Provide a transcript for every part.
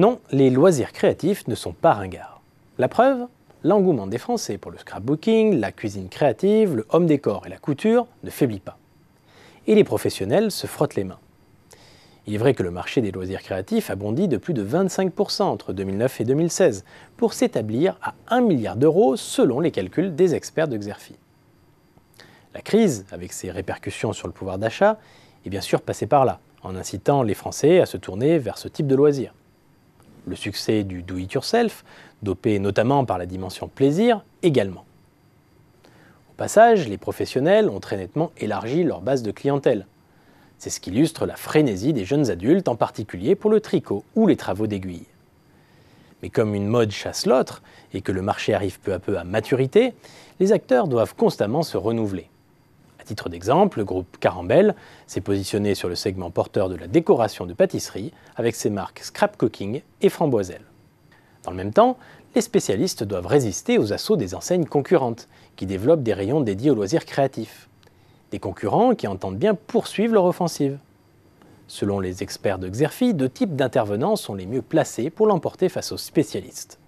Non, les loisirs créatifs ne sont pas ringards. La preuve L'engouement des Français pour le scrapbooking, la cuisine créative, le home décor et la couture ne faiblit pas. Et les professionnels se frottent les mains. Il est vrai que le marché des loisirs créatifs a bondi de plus de 25% entre 2009 et 2016, pour s'établir à 1 milliard d'euros selon les calculs des experts de Xerfi. La crise, avec ses répercussions sur le pouvoir d'achat, est bien sûr passée par là, en incitant les Français à se tourner vers ce type de loisirs. Le succès du do-it-yourself, dopé notamment par la dimension plaisir, également. Au passage, les professionnels ont très nettement élargi leur base de clientèle. C'est ce qui illustre la frénésie des jeunes adultes, en particulier pour le tricot ou les travaux d'aiguille. Mais comme une mode chasse l'autre et que le marché arrive peu à peu à maturité, les acteurs doivent constamment se renouveler. À titre d'exemple, le groupe Carambel s'est positionné sur le segment porteur de la décoration de pâtisserie avec ses marques Scrap Cooking et Framboiselle. Dans le même temps, les spécialistes doivent résister aux assauts des enseignes concurrentes qui développent des rayons dédiés aux loisirs créatifs. Des concurrents qui entendent bien poursuivre leur offensive. Selon les experts de Xerfi, deux types d'intervenants sont les mieux placés pour l'emporter face aux spécialistes.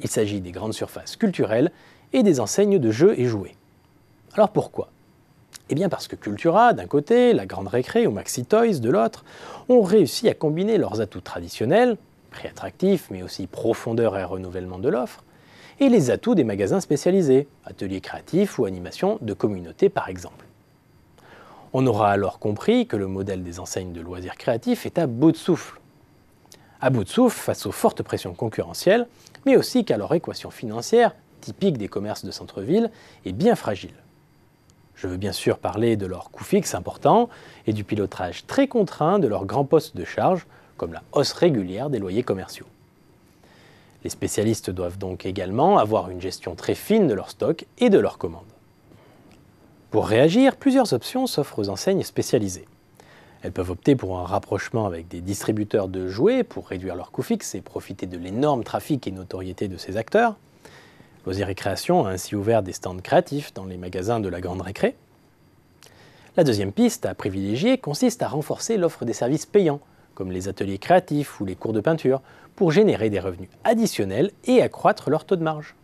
Il s'agit des grandes surfaces culturelles et des enseignes de jeux et jouets. Alors pourquoi? Eh bien parce que Cultura, d'un côté, la Grande Récré ou Maxi Toys, de l'autre, ont réussi à combiner leurs atouts traditionnels, prix attractif, mais aussi profondeur et renouvellement de l'offre, et les atouts des magasins spécialisés, ateliers créatifs ou animations de communauté par exemple. On aura alors compris que le modèle des enseignes de loisirs créatifs est à bout de souffle. À bout de souffle face aux fortes pressions concurrentielles, mais aussi car leur équation financière, typique des commerces de centre-ville, est bien fragile. Je veux bien sûr parler de leurs coûts fixes importants et du pilotage très contraint de leurs grands postes de charge, comme la hausse régulière des loyers commerciaux. Les spécialistes doivent donc également avoir une gestion très fine de leur stock et de leurs commandes. Pour réagir, plusieurs options s'offrent aux enseignes spécialisées. Elles peuvent opter pour un rapprochement avec des distributeurs de jouets pour réduire leurs coûts fixes et profiter de l'énorme trafic et notoriété de ces acteurs. Loisirs et a ainsi ouvert des stands créatifs dans les magasins de la Grande Récré. La deuxième piste à privilégier consiste à renforcer l'offre des services payants, comme les ateliers créatifs ou les cours de peinture, pour générer des revenus additionnels et accroître leur taux de marge.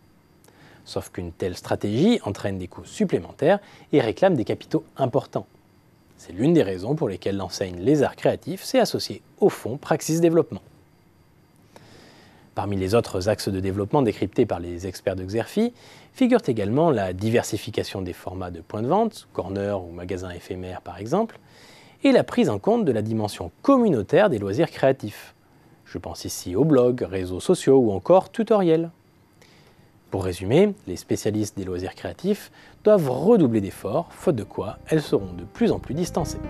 Sauf qu'une telle stratégie entraîne des coûts supplémentaires et réclame des capitaux importants. C'est l'une des raisons pour lesquelles l'enseigne Les Arts Créatifs s'est associée au fonds Praxis Développement. Parmi les autres axes de développement décryptés par les experts de Xerfi, figure également la diversification des formats de points de vente, corner ou magasins éphémères par exemple, et la prise en compte de la dimension communautaire des loisirs créatifs. Je pense ici aux blogs, réseaux sociaux ou encore tutoriels. Pour résumer, les spécialistes des loisirs créatifs doivent redoubler d'efforts, faute de quoi elles seront de plus en plus distancées.